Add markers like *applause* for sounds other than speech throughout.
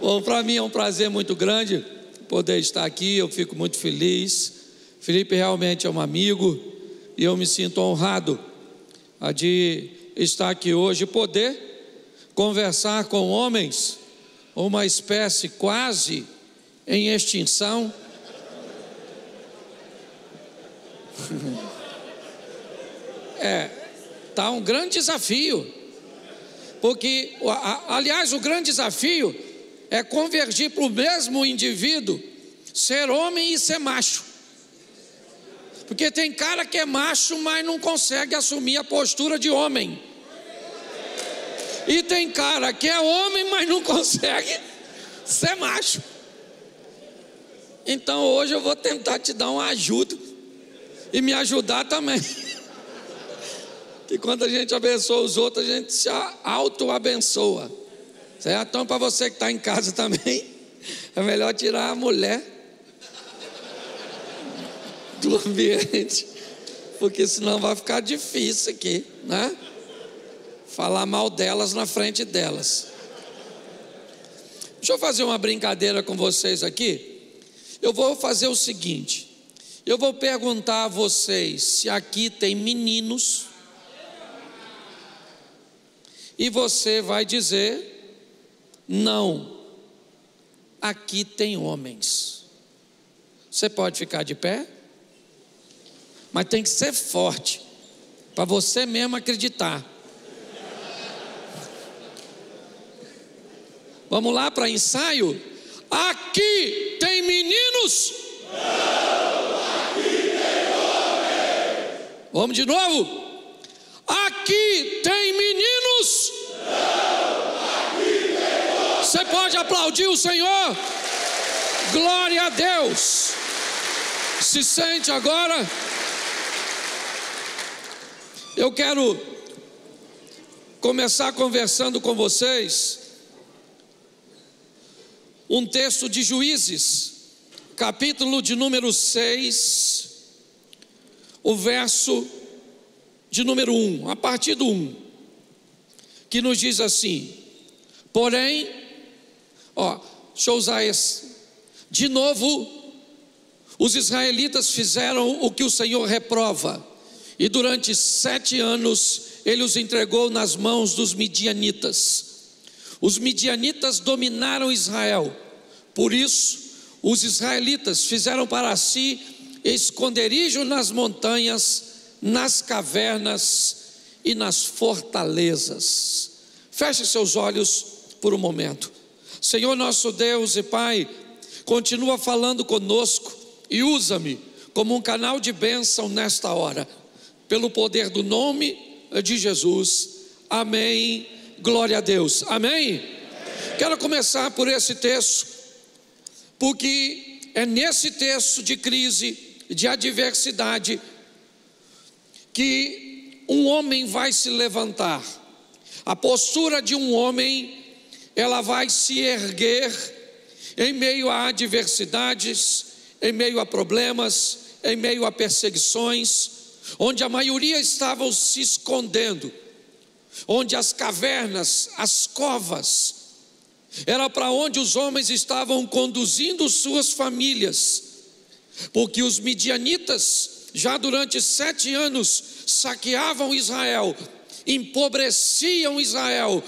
Bom, para mim é um prazer muito grande poder estar aqui, eu fico muito feliz. Felipe realmente é um amigo e eu me sinto honrado de estar aqui hoje e poder conversar com homens, uma espécie quase em extinção. *laughs* É, tá um grande desafio. Porque, aliás, o grande desafio é convergir para o mesmo indivíduo ser homem e ser macho. Porque tem cara que é macho, mas não consegue assumir a postura de homem. E tem cara que é homem, mas não *laughs* consegue ser macho. Então hoje eu vou tentar te dar uma ajuda e me ajudar também. *laughs* que quando a gente abençoa os outros, a gente se auto-abençoa. Certo? Então, para você que está em casa também, é melhor tirar a mulher do ambiente, porque senão vai ficar difícil aqui, né? Falar mal delas na frente delas. Deixa eu fazer uma brincadeira com vocês aqui. Eu vou fazer o seguinte: eu vou perguntar a vocês se aqui tem meninos, e você vai dizer não, aqui tem homens. Você pode ficar de pé, mas tem que ser forte, para você mesmo acreditar. Vamos lá para ensaio? Aqui tem meninos? Não, aqui tem homens. Vamos de novo? Aqui tem meninos? Pode aplaudir o Senhor? Glória a Deus. Se sente agora? Eu quero começar conversando com vocês um texto de Juízes, capítulo de número 6, o verso de número 1, a partir do 1, que nos diz assim: Porém, Ó, deixa eu usar esse. De novo, os israelitas fizeram o que o Senhor reprova, e durante sete anos ele os entregou nas mãos dos midianitas. Os midianitas dominaram Israel, por isso, os israelitas fizeram para si esconderijo nas montanhas, nas cavernas e nas fortalezas. Feche seus olhos por um momento. Senhor nosso Deus e Pai, continua falando conosco e usa-me como um canal de bênção nesta hora, pelo poder do nome de Jesus. Amém. Glória a Deus. Amém. Quero começar por esse texto, porque é nesse texto de crise, de adversidade, que um homem vai se levantar. A postura de um homem ela vai se erguer em meio a adversidades, em meio a problemas, em meio a perseguições, onde a maioria estavam se escondendo, onde as cavernas, as covas, era para onde os homens estavam conduzindo suas famílias, porque os midianitas, já durante sete anos, saqueavam Israel, empobreciam Israel,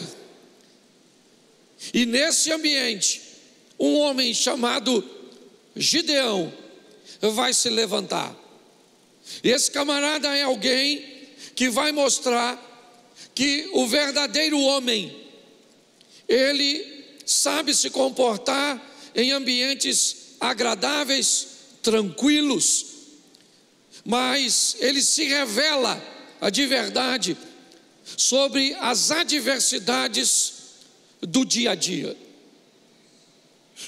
e nesse ambiente, um homem chamado Gideão vai se levantar. Esse camarada é alguém que vai mostrar que o verdadeiro homem, ele sabe se comportar em ambientes agradáveis, tranquilos, mas ele se revela de verdade sobre as adversidades do dia a dia.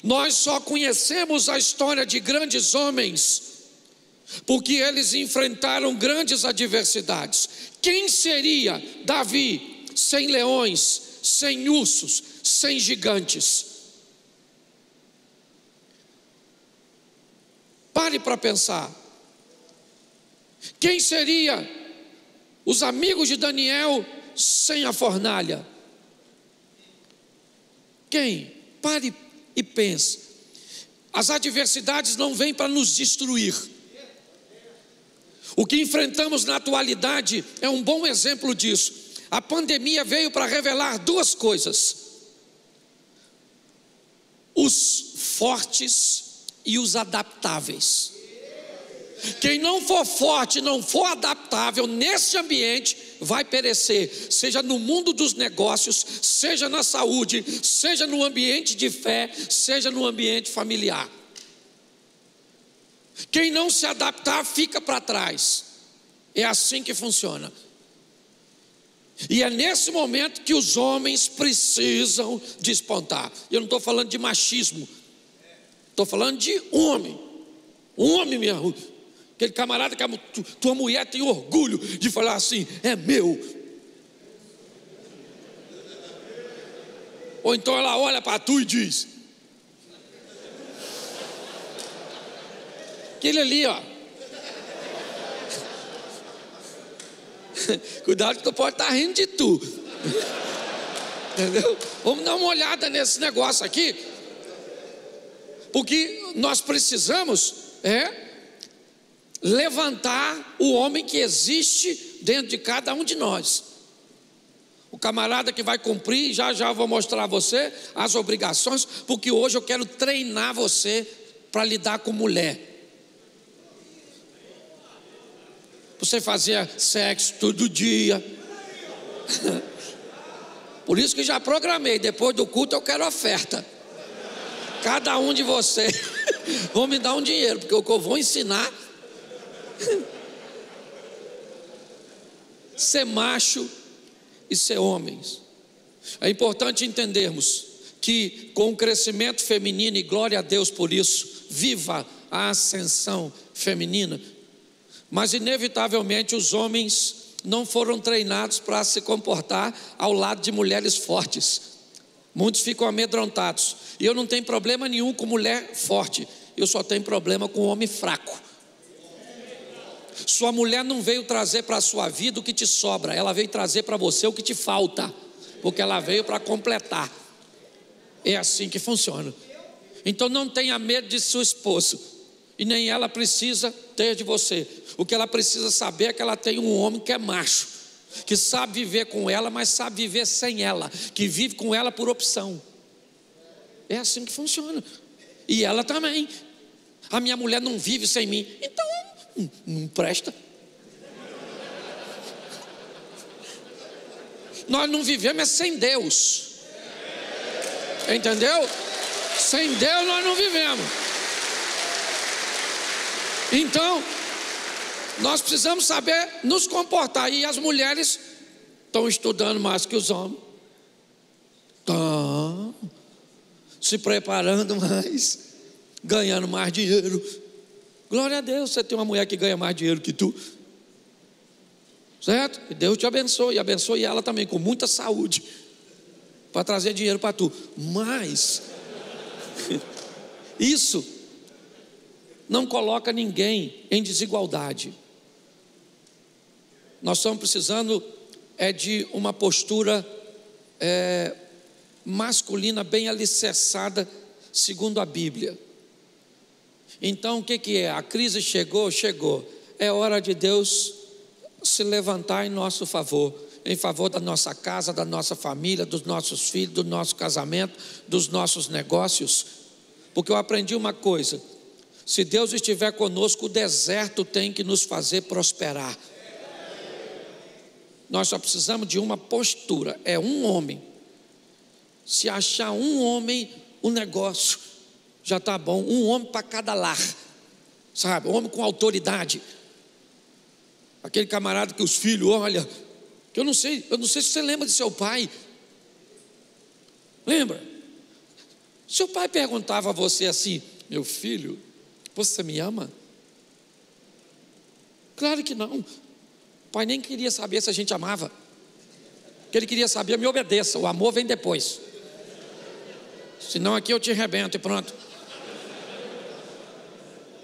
Nós só conhecemos a história de grandes homens porque eles enfrentaram grandes adversidades. Quem seria Davi sem leões, sem ursos, sem gigantes? Pare para pensar. Quem seria os amigos de Daniel sem a fornalha? Quem? Pare e pense: as adversidades não vêm para nos destruir. O que enfrentamos na atualidade é um bom exemplo disso. A pandemia veio para revelar duas coisas: os fortes e os adaptáveis. Quem não for forte, não for adaptável nesse ambiente, vai perecer, seja no mundo dos negócios, seja na saúde, seja no ambiente de fé, seja no ambiente familiar. Quem não se adaptar fica para trás. É assim que funciona. E é nesse momento que os homens precisam despontar. Eu não estou falando de machismo, estou falando de homem. Homem mesmo. Aquele camarada que a tua mulher tem orgulho de falar assim: é meu. Ou então ela olha para tu e diz: Aquele ali, ó. *laughs* Cuidado que tu pode estar tá rindo de tu. *laughs* Entendeu? Vamos dar uma olhada nesse negócio aqui. Porque nós precisamos é levantar o homem que existe dentro de cada um de nós. O camarada que vai cumprir, já já vou mostrar a você as obrigações, porque hoje eu quero treinar você para lidar com mulher. Você fazia sexo todo dia. *laughs* Por isso que já programei, depois do culto eu quero oferta. Cada um de vocês *laughs* vão me dar um dinheiro, porque o que eu vou ensinar *laughs* ser macho e ser homens. É importante entendermos que com o crescimento feminino, e glória a Deus por isso, viva a ascensão feminina, mas, inevitavelmente, os homens não foram treinados para se comportar ao lado de mulheres fortes. Muitos ficam amedrontados. E eu não tenho problema nenhum com mulher forte, eu só tenho problema com homem fraco. Sua mulher não veio trazer para a sua vida o que te sobra, ela veio trazer para você o que te falta, porque ela veio para completar. É assim que funciona. Então não tenha medo de seu esposo, e nem ela precisa ter de você. O que ela precisa saber é que ela tem um homem que é macho, que sabe viver com ela, mas sabe viver sem ela, que vive com ela por opção. É assim que funciona. E ela também. A minha mulher não vive sem mim, então não, presta. Nós não vivemos é sem Deus. Entendeu? Sem Deus nós não vivemos. Então, nós precisamos saber nos comportar. E as mulheres estão estudando mais que os homens. Estão se preparando mais, ganhando mais dinheiro. Glória a Deus, você tem uma mulher que ganha mais dinheiro que tu. Certo? Que Deus te abençoe, abençoe ela também com muita saúde para trazer dinheiro para tu. Mas *laughs* isso não coloca ninguém em desigualdade. Nós estamos precisando é de uma postura é, masculina bem alicerçada, segundo a Bíblia. Então, o que, que é? A crise chegou, chegou. É hora de Deus se levantar em nosso favor, em favor da nossa casa, da nossa família, dos nossos filhos, do nosso casamento, dos nossos negócios. Porque eu aprendi uma coisa: se Deus estiver conosco, o deserto tem que nos fazer prosperar. Nós só precisamos de uma postura, é um homem. Se achar um homem, o negócio já está bom. Um homem para cada lar, sabe? Um homem com autoridade. Aquele camarada que os filhos, olha, que eu não sei, eu não sei se você lembra de seu pai. Lembra? Seu pai perguntava a você assim: Meu filho, você me ama? Claro que não pai nem queria saber se a gente amava. O que ele queria saber, me obedeça. O amor vem depois. Senão aqui eu te rebento e pronto.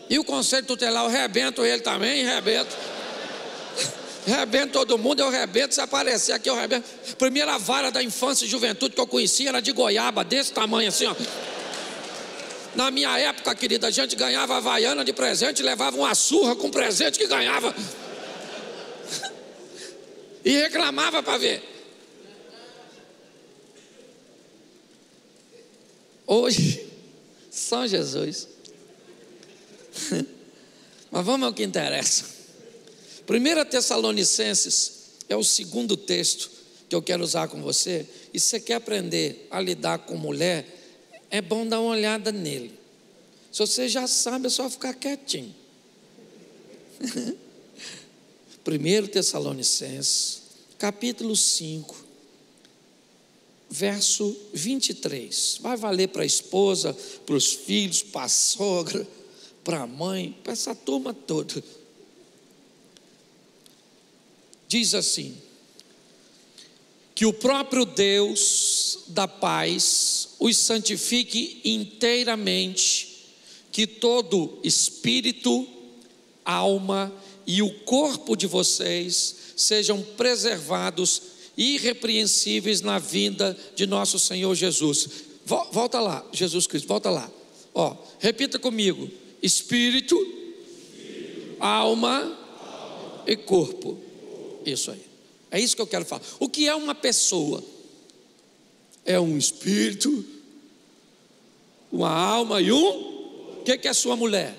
E o conselho tutelar, eu rebento ele também, rebento. *laughs* Rebento todo mundo, eu rebento, se aparecer aqui eu rebento. Primeira vara da infância e juventude que eu conheci era de goiaba, desse tamanho assim, ó. Na minha época, querida, a gente ganhava Havaiana de presente levava uma surra com presente que ganhava. *laughs* e reclamava para ver. Hoje, *laughs* São Jesus. *laughs* Mas vamos ao que interessa. 1 Tessalonicenses é o segundo texto que eu quero usar com você. E se você quer aprender a lidar com mulher, é bom dar uma olhada nele. Se você já sabe, é só ficar quietinho. *laughs* 1 Tessalonicenses, capítulo 5, verso 23. Vai valer para a esposa, para os filhos, para a sogra, para a mãe, para essa turma toda. Diz assim: que o próprio Deus da paz os santifique inteiramente, que todo espírito, alma e o corpo de vocês sejam preservados irrepreensíveis na vinda de nosso Senhor Jesus. Volta lá, Jesus Cristo, volta lá. Ó, repita comigo: espírito, espírito. Alma, alma e corpo. Isso aí. É isso que eu quero falar. O que é uma pessoa? É um espírito, uma alma e um. O que, é sua mulher?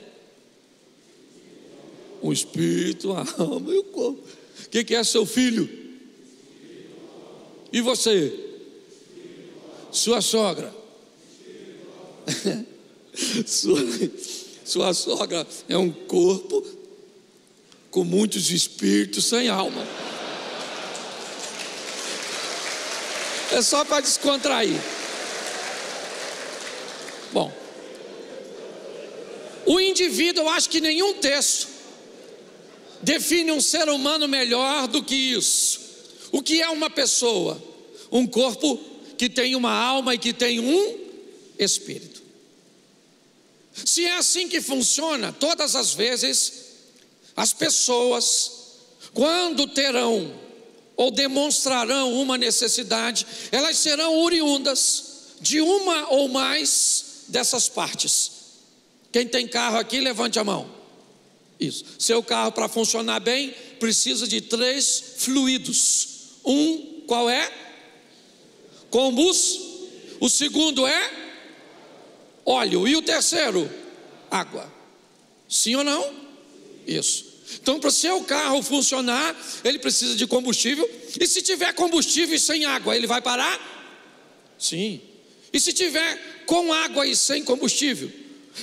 Um espírito, uma alma e um corpo. O que, que é seu filho? E você? Sua sogra? *laughs* sua, sua sogra é um corpo com muitos espíritos sem alma. É só para descontrair. Bom, o indivíduo, eu acho que nenhum texto define um ser humano melhor do que isso. O que é uma pessoa? Um corpo que tem uma alma e que tem um espírito. Se é assim que funciona, todas as vezes, as pessoas, quando terão ou demonstrarão uma necessidade, elas serão oriundas de uma ou mais dessas partes. Quem tem carro aqui, levante a mão. Isso. Seu carro, para funcionar bem, precisa de três fluidos. Um, qual é? Combustível. O segundo é óleo. E o terceiro? Água. Sim ou não? Isso. Então, para o seu carro funcionar, ele precisa de combustível. E se tiver combustível e sem água, ele vai parar? Sim. E se tiver com água e sem combustível?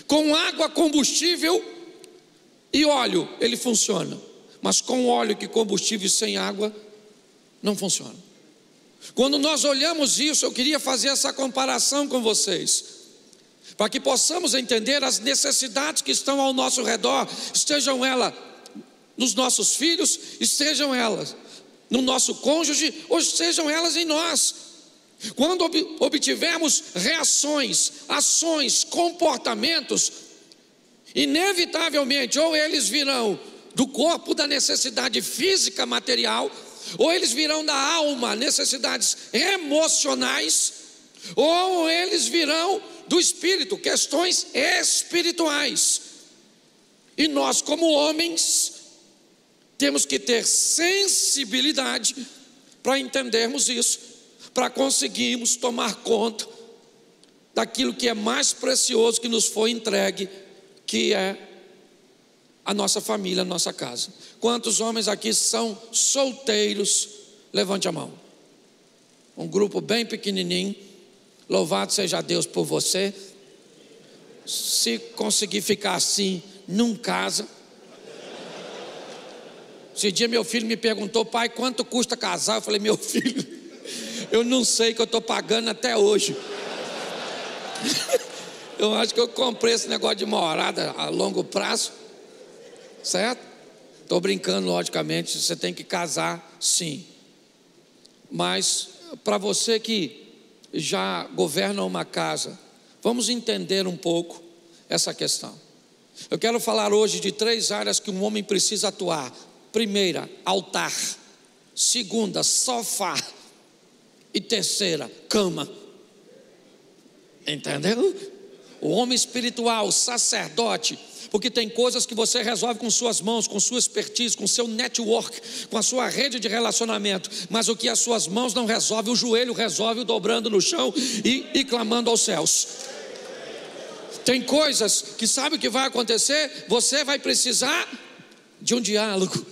Com água, combustível e óleo, ele funciona. Mas com óleo e combustível e sem água, não funciona. Quando nós olhamos isso, eu queria fazer essa comparação com vocês, para que possamos entender as necessidades que estão ao nosso redor, estejam elas nos nossos filhos, estejam elas no nosso cônjuge, ou estejam elas em nós. Quando obtivermos reações, ações, comportamentos, inevitavelmente, ou eles virão do corpo da necessidade física material, ou eles virão da alma, necessidades emocionais, ou eles virão do espírito, questões espirituais. E nós, como homens, temos que ter sensibilidade para entendermos isso, para conseguirmos tomar conta daquilo que é mais precioso que nos foi entregue, que é a nossa família, a nossa casa. Quantos homens aqui são solteiros? Levante a mão. Um grupo bem pequenininho. Louvado seja Deus por você. Se conseguir ficar assim, não casa. Esse dia meu filho me perguntou, pai, quanto custa casar? Eu falei, meu *laughs* filho, eu não sei que eu estou pagando até hoje. *laughs* eu acho que eu comprei esse negócio de morada a longo prazo certo? Estou brincando, logicamente, você tem que casar, sim. Mas para você que já governa uma casa, vamos entender um pouco essa questão. Eu quero falar hoje de três áreas que um homem precisa atuar: primeira, altar, segunda, sofá, e terceira, cama. Entendeu? O homem espiritual, o sacerdote, porque tem coisas que você resolve com suas mãos, com sua expertise, com seu network, com a sua rede de relacionamento, mas o que as suas mãos não resolvem, o joelho resolve dobrando no chão e, e clamando aos céus. Tem coisas que sabe o que vai acontecer? Você vai precisar de um diálogo.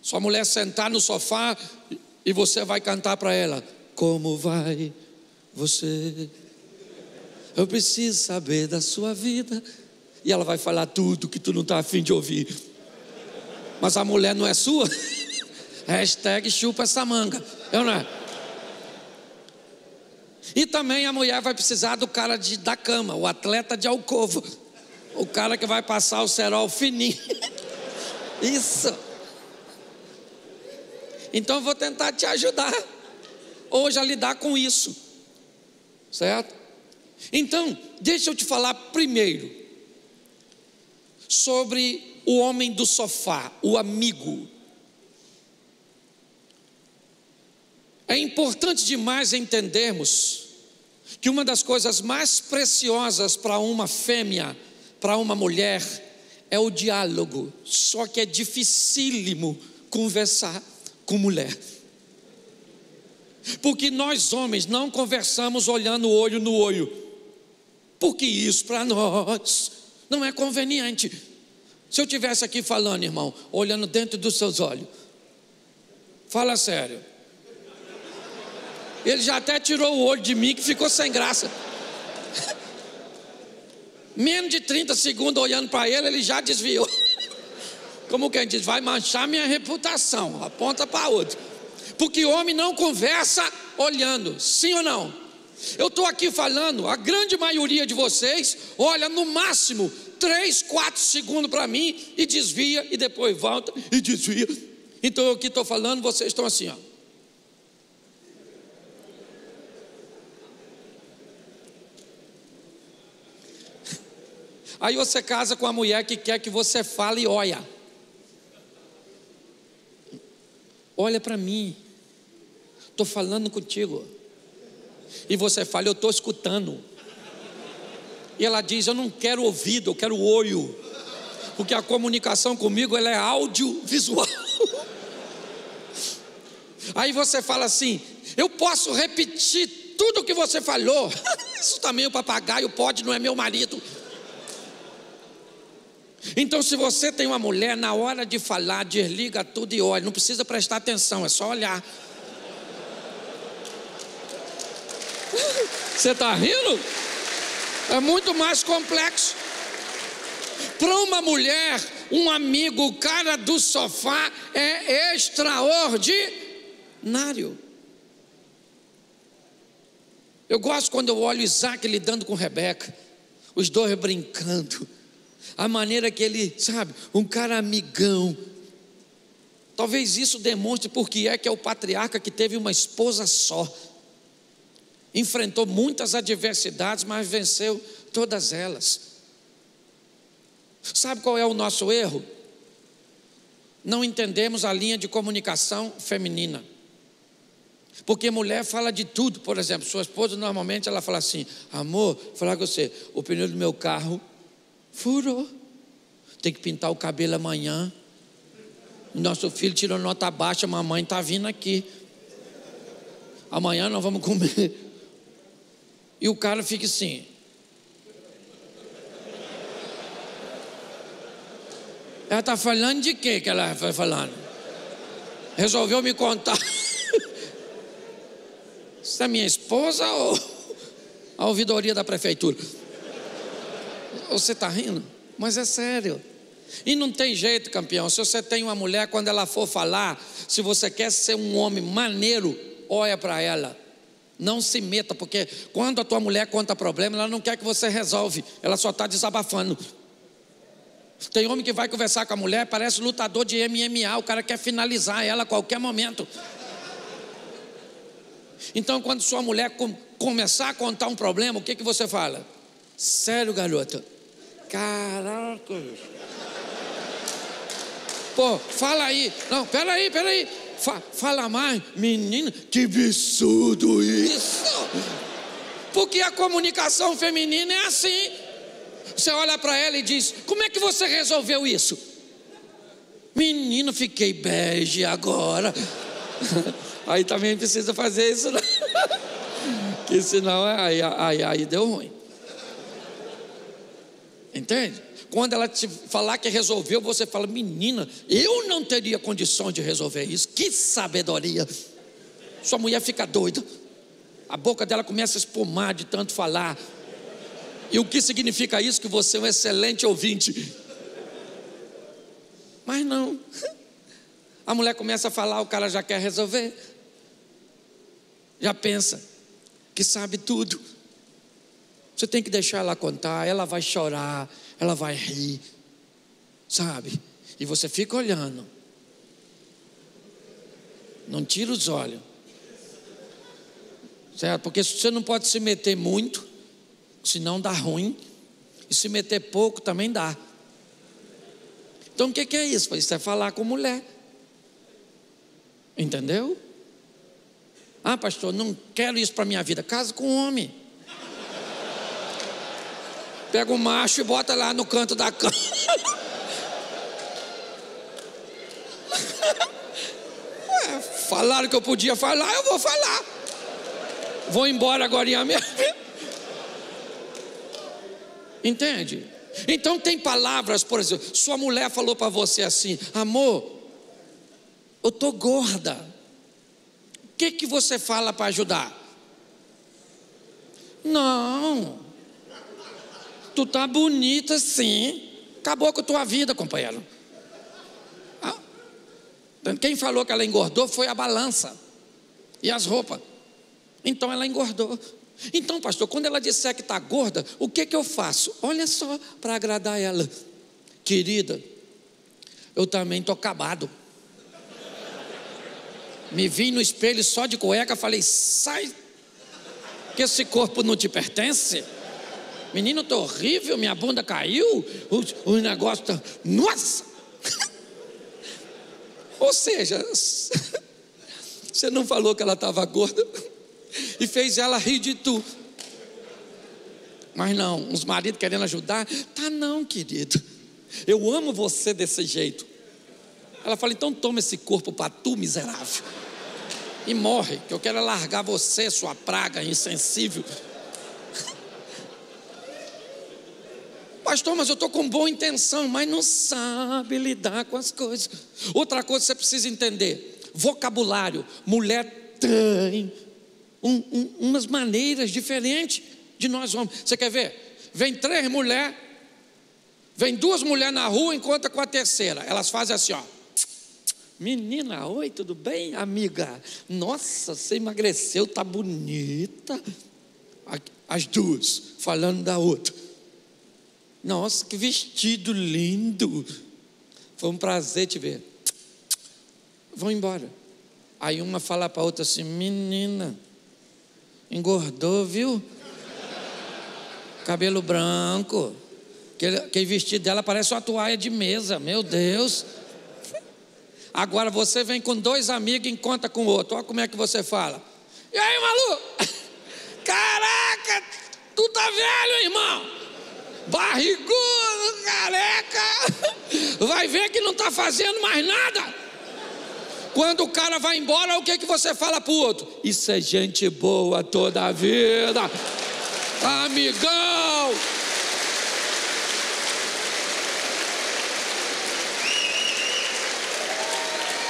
Sua mulher sentar no sofá e você vai cantar para ela: Como vai você? Eu preciso saber da sua vida e ela vai falar tudo que tu não está afim de ouvir. Mas a mulher não é sua? *laughs* Hashtag chupa essa manga. Eu não é? E também a mulher vai precisar do cara de, da cama, o atleta de alcova. O cara que vai passar o cerol fininho. *laughs* Isso. Então eu vou tentar te ajudar hoje a lidar com isso. Certo? Então, deixa eu te falar primeiro sobre o homem do sofá, o amigo. É importante demais entendermos que uma das coisas mais preciosas para uma fêmea, para uma mulher, é o diálogo. Só que é dificílimo conversar com mulher. Porque nós homens não conversamos olhando olho no olho. Porque isso para nós não é conveniente. Se eu tivesse aqui falando, irmão, olhando dentro dos seus olhos, fala sério. Ele já até tirou o olho de mim que ficou sem graça. *laughs* Menos de 30 segundos olhando para ele, ele já desviou. *laughs* Como quem diz, vai manchar minha reputação, aponta para outro. Porque homem não conversa olhando, sim ou não? Eu estou aqui falando, a grande maioria de vocês olha no máximo 3, 4 segundos para mim e desvia e depois volta e desvia. Então eu aqui estou falando, vocês estão assim, ó. Aí você casa com a mulher que quer que você fale e olha. Olha para mim. Estou falando contigo e você fala, eu estou escutando. E ela diz, eu não quero ouvido, eu quero olho. Porque a comunicação comigo ela é audiovisual. *laughs* Aí você fala assim, eu posso repetir tudo o que você falou. *laughs* Isso também o papagaio pode, não é meu marido. Então, se você tem uma mulher, na hora de falar, desliga tudo e olha, não precisa prestar atenção, é só olhar. Você está rindo? É muito mais complexo. Para uma mulher, um amigo, o cara do sofá é extraordinário. Eu gosto quando eu olho Isaac lidando com Rebeca, os dois brincando, a maneira que ele, sabe, um cara amigão. Talvez isso demonstre porque é que é o patriarca que teve uma esposa só enfrentou muitas adversidades, mas venceu todas elas. Sabe qual é o nosso erro? Não entendemos a linha de comunicação feminina. Porque mulher fala de tudo, por exemplo, sua esposa normalmente ela fala assim: amor, falar com você, o pneu do meu carro furou, tem que pintar o cabelo amanhã. Nosso filho tirou nota baixa, mamãe está vindo aqui. Amanhã nós vamos comer e o cara fica assim. Ela está falando de quê que ela vai falando? Resolveu me contar. *laughs* Isso é minha esposa ou a ouvidoria da prefeitura? Você está rindo? Mas é sério. E não tem jeito, campeão. Se você tem uma mulher, quando ela for falar, se você quer ser um homem maneiro, olha para ela. Não se meta, porque quando a tua mulher conta problema, ela não quer que você resolve, ela só está desabafando. Tem homem que vai conversar com a mulher, parece lutador de MMA, o cara quer finalizar ela a qualquer momento. Então, quando sua mulher com, começar a contar um problema, o que, que você fala? Sério, garota? Caraca. Pô, fala aí. Não, peraí, peraí. Fa fala mais, menina, que absurdo isso! Porque a comunicação feminina é assim. Você olha para ela e diz: Como é que você resolveu isso? Menino, fiquei bege agora. *laughs* Aí também precisa fazer isso, né? *laughs* que senão aí, aí, aí deu ruim. Entende? Quando ela te falar que resolveu, você fala, menina, eu não teria condição de resolver isso. Que sabedoria! Sua mulher fica doida. A boca dela começa a espumar de tanto falar. E o que significa isso? Que você é um excelente ouvinte. Mas não. A mulher começa a falar, o cara já quer resolver. Já pensa que sabe tudo. Você tem que deixar ela contar, ela vai chorar, ela vai rir, sabe? E você fica olhando. Não tira os olhos. Certo? Porque você não pode se meter muito, senão dá ruim. E se meter pouco também dá. Então o que, é isso? Isso é falar com mulher. Entendeu? Ah, pastor, não quero isso para minha vida. Casa com homem. Pega o macho e bota lá no canto da cama. Ué, *laughs* falaram que eu podia falar, eu vou falar. Vou embora agora em minha. *laughs* Entende? Então tem palavras, por exemplo, sua mulher falou para você assim: amor, eu tô gorda. O que que você fala para ajudar? Não. Tu tá bonita sim. Acabou com a tua vida, companheiro. Ah, quem falou que ela engordou foi a balança e as roupas. Então ela engordou. Então, pastor, quando ela disser que está gorda, o que, que eu faço? Olha só, para agradar ela. Querida, eu também estou acabado. Me vi no espelho só de cueca, falei, sai, que esse corpo não te pertence. Menino, tô horrível, minha bunda caiu, o, o negócio tá. Nossa! *laughs* Ou seja, *laughs* você não falou que ela estava gorda *laughs* e fez ela rir de tu. Mas não, uns maridos querendo ajudar, tá não, querido. Eu amo você desse jeito. Ela fala: então toma esse corpo para tu, miserável. E morre, que eu quero largar você, sua praga insensível. Pastor, mas eu estou com boa intenção, mas não sabe lidar com as coisas. Outra coisa que você precisa entender: vocabulário. Mulher tem um, um, umas maneiras diferentes de nós homens. Você quer ver? Vem três mulheres, vem duas mulheres na rua, encontra com a terceira. Elas fazem assim, ó. Menina, oi, tudo bem, amiga? Nossa, você emagreceu, tá bonita. As duas falando da outra. Nossa, que vestido lindo. Foi um prazer te ver. Vão embora. Aí uma fala para a outra assim: Menina, engordou, viu? Cabelo branco. Aquele, aquele vestido dela parece uma toalha de mesa, meu Deus. Agora você vem com dois amigos e encontra com o outro. Olha como é que você fala. E aí, Malu? *laughs* Caraca, tu tá velho, irmão barrigudo, careca, vai ver que não está fazendo mais nada. Quando o cara vai embora, o que, que você fala para o outro? Isso é gente boa toda a vida, amigão.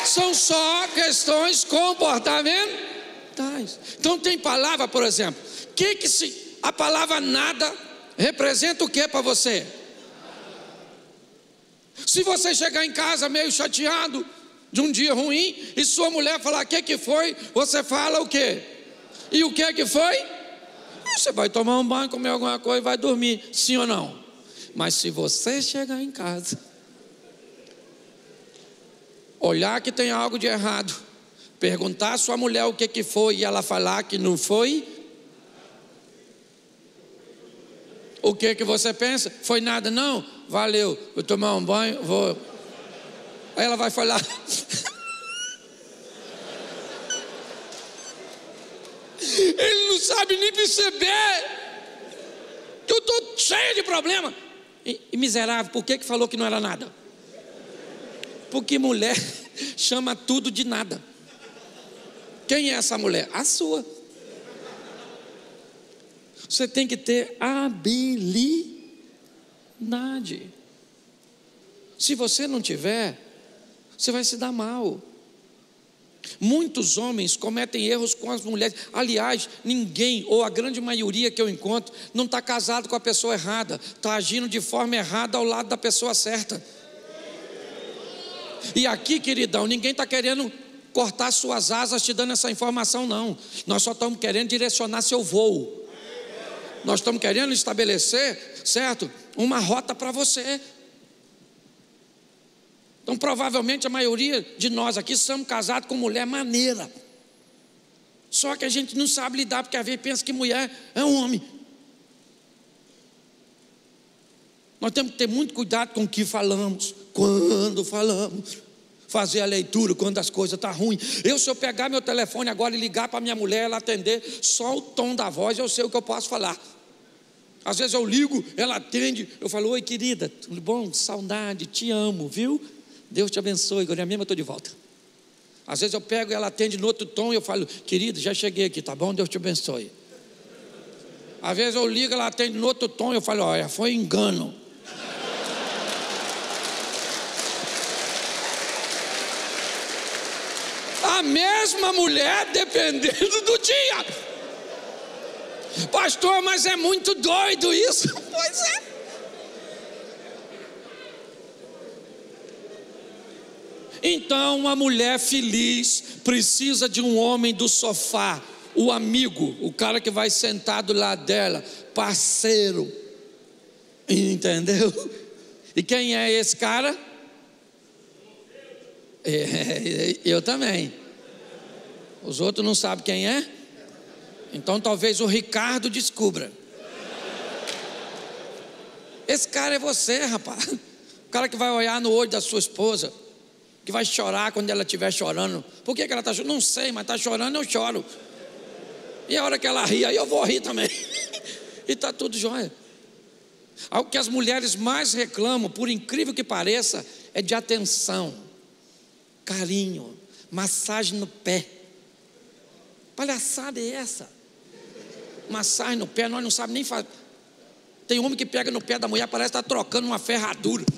São só questões comportamentais. Então tem palavra, por exemplo, que que se a palavra nada representa o que para você? Se você chegar em casa meio chateado de um dia ruim e sua mulher falar o que que foi, você fala o que? E o que que foi? Você vai tomar um banho, comer alguma coisa e vai dormir, sim ou não? Mas se você chegar em casa, olhar que tem algo de errado, perguntar à sua mulher o que que foi e ela falar que não foi, O que que você pensa? Foi nada, não? Valeu, vou tomar um banho, vou. Aí ela vai falar. *laughs* Ele não sabe nem perceber que eu estou cheio de problema. E, e miserável, por que, que falou que não era nada? Porque mulher *laughs* chama tudo de nada. Quem é essa mulher? A sua. Você tem que ter habilidade. Se você não tiver, você vai se dar mal. Muitos homens cometem erros com as mulheres. Aliás, ninguém, ou a grande maioria que eu encontro, não está casado com a pessoa errada, está agindo de forma errada ao lado da pessoa certa. E aqui, queridão, ninguém está querendo cortar suas asas te dando essa informação, não. Nós só estamos querendo direcionar seu voo. Nós estamos querendo estabelecer, certo? Uma rota para você. Então, provavelmente a maioria de nós aqui somos casados com mulher maneira. Só que a gente não sabe lidar, porque às vezes pensa que mulher é um homem. Nós temos que ter muito cuidado com o que falamos, quando falamos, fazer a leitura quando as coisas estão tá ruins. Eu, se eu pegar meu telefone agora e ligar para minha mulher, ela atender, só o tom da voz eu sei o que eu posso falar. Às vezes eu ligo, ela atende, eu falo, oi querida, tudo bom? Saudade, te amo, viu? Deus te abençoe, agora mesmo eu estou de volta. Às vezes eu pego e ela atende no outro tom e eu falo, querido, já cheguei aqui, tá bom? Deus te abençoe. Às vezes eu ligo, ela atende no outro tom e eu falo, olha, foi engano. A mesma mulher dependendo do dia. Pastor, mas é muito doido isso. *laughs* Pois é. Então, uma mulher feliz precisa de um homem do sofá, o amigo, o cara que vai sentar do lado dela, parceiro. Entendeu? E quem é esse cara? É, *laughs* eu também. Os outros não sabem quem é? Então talvez o Ricardo descubra. Esse cara é você, rapaz. O cara que vai olhar no olho da sua esposa que vai chorar quando ela estiver chorando. Por que, que ela está chorando? Não sei, mas está chorando, eu choro. E a hora que ela ri, aí eu vou rir também. *laughs* e está tudo jóia. Algo que as mulheres mais reclamam, por incrível que pareça, é de atenção, carinho, massagem no pé. Palhaçada é essa? Massagem no pé, nós não sabemos nem fazer. Tem homem que pega no pé da mulher, parece estar tá trocando uma ferradura. *laughs*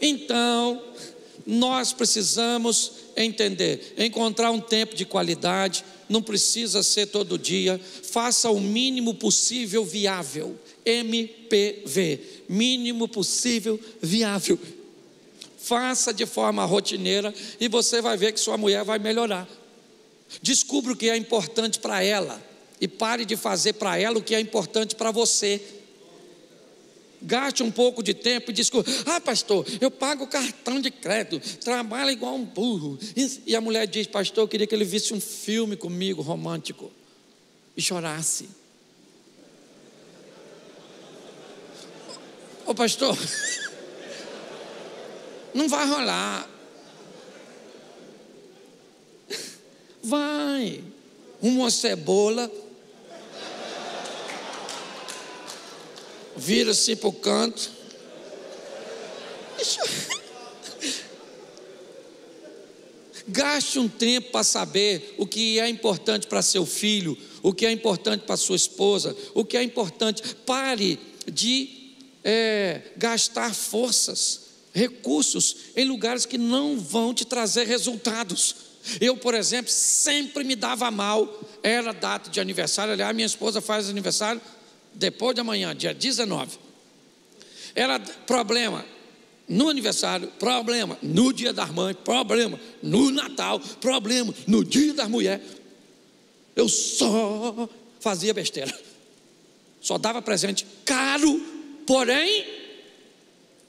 Então, nós precisamos entender, encontrar um tempo de qualidade, não precisa ser todo dia, faça o mínimo possível viável, MPV, mínimo possível viável. Faça de forma rotineira e você vai ver que sua mulher vai melhorar. Descubra o que é importante para ela e pare de fazer para ela o que é importante para você. Gaste um pouco de tempo e diz: Ah, pastor, eu pago cartão de crédito, trabalho igual um burro. E a mulher diz: Pastor, eu queria que ele visse um filme comigo romântico e chorasse. Ô pastor, *laughs* não vai rolar. Vai. Uma cebola vira-se para o canto. Gaste um tempo para saber o que é importante para seu filho, o que é importante para sua esposa, o que é importante. Pare de é, gastar forças, recursos em lugares que não vão te trazer resultados. Eu, por exemplo, sempre me dava mal, era data de aniversário, aliás, minha esposa faz aniversário depois de amanhã, dia 19. Era problema no aniversário, problema no dia das mães, problema no Natal, problema no dia das mulheres. Eu só fazia besteira. Só dava presente caro, porém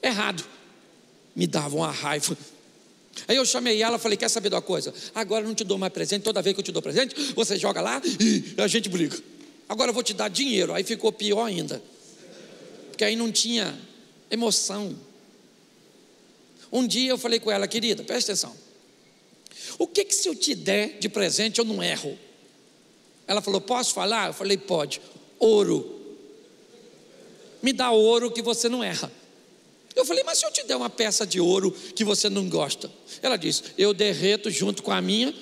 errado. Me dava uma raiva. Aí eu chamei ela, falei: Quer saber de uma coisa? Agora eu não te dou mais presente. Toda vez que eu te dou presente, você joga lá e a gente briga. Agora eu vou te dar dinheiro. Aí ficou pior ainda. Porque aí não tinha emoção. Um dia eu falei com ela, querida, presta atenção. O que, que se eu te der de presente eu não erro? Ela falou: Posso falar? Eu falei: Pode. Ouro. Me dá ouro que você não erra. Eu falei: Mas se eu te der uma peça de ouro que você não gosta? Ela disse: Eu derreto junto com a minha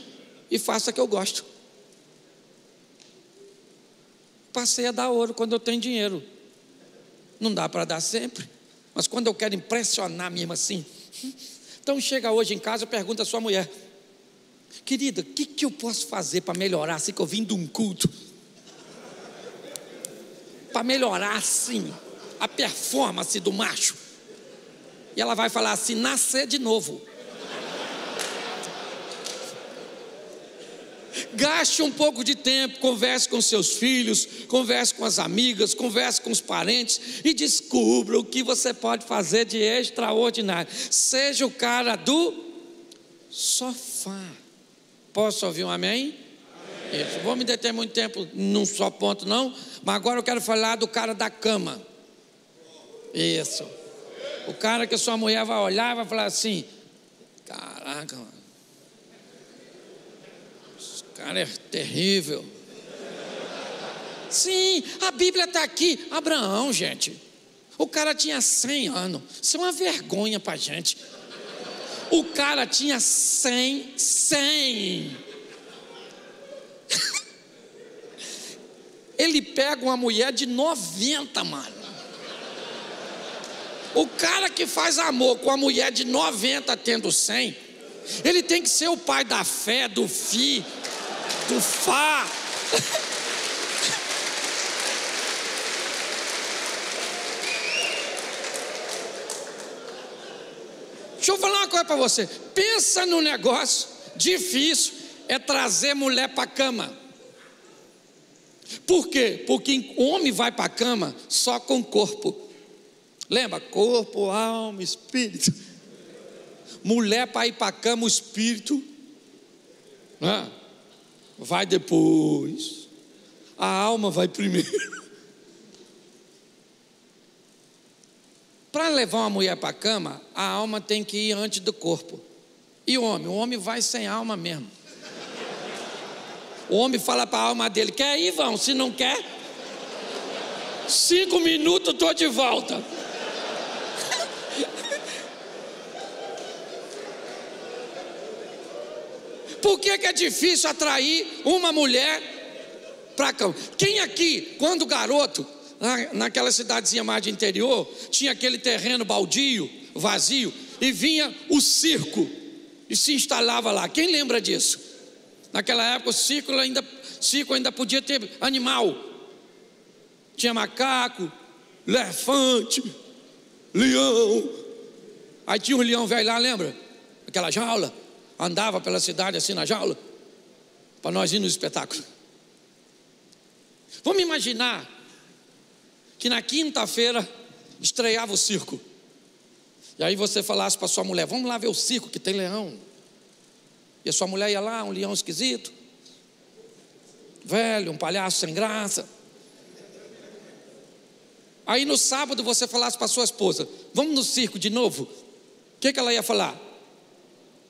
e faço a que eu gosto. Passei a dar ouro quando eu tenho dinheiro. Não dá para dar sempre, mas quando eu quero impressionar mesmo assim. Então chega hoje em casa e pergunta à sua mulher: Querida, o que, que eu posso fazer para melhorar assim que eu vim de um culto? Para melhorar assim a performance do macho. E ela vai falar assim: nascer de novo. Gaste um pouco de tempo, converse com seus filhos, converse com as amigas, converse com os parentes e descubra o que você pode fazer de extraordinário. Seja o cara do sofá. Posso ouvir um amém? amém. Isso. Vou me deter muito tempo num só ponto, não, mas agora eu quero falar do cara da cama. Isso. O cara que a sua mulher vai olhar e vai falar assim: Caraca, mano. Esse cara é terrível. Sim, a Bíblia está aqui. Abraão, gente. O cara tinha 100 anos. Isso é uma vergonha para gente. O cara tinha 100, 100. *laughs* Ele pega uma mulher de 90, mano. O cara que faz amor com a mulher de 90 tendo 100, ele tem que ser o pai da fé, do fi, do fá. *laughs* Deixa eu falar uma coisa para você. Pensa no negócio difícil é trazer mulher para cama. Por quê? Porque o homem vai para cama só com corpo. Lembra? Corpo, alma, espírito. Mulher para ir para a cama, o espírito. Né? Vai depois. A alma vai primeiro. *laughs* Para levar uma mulher para a cama, a alma tem que ir antes do corpo. E o homem? O homem vai sem alma mesmo. O homem fala para a alma dele: quer ir, vão? Se não quer, cinco minutos estou de volta. Por que, que é difícil atrair uma mulher para cama? Quem aqui, quando garoto, naquela cidadezinha mais de interior, tinha aquele terreno baldio, vazio, e vinha o circo e se instalava lá. Quem lembra disso? Naquela época o circo ainda, circo ainda podia ter animal. Tinha macaco, elefante, leão. Aí tinha um leão velho lá, lembra? Aquela jaula. Andava pela cidade assim na jaula. Para nós ir no espetáculo. Vamos imaginar que na quinta-feira estreava o circo. E aí você falasse para sua mulher: Vamos lá ver o circo que tem leão. E a sua mulher ia lá, um leão esquisito, velho, um palhaço sem graça. Aí no sábado você falasse para sua esposa: Vamos no circo de novo. O que, que ela ia falar?